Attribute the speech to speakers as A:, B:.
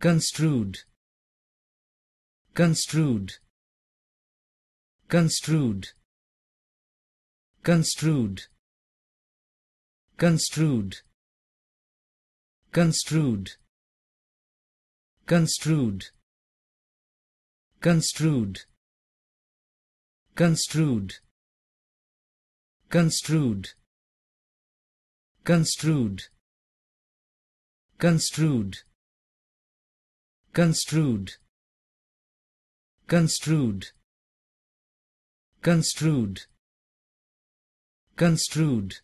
A: construed construed construed construed construed construed construed construed construed construed construed construed construed. Construed. Construed. Construed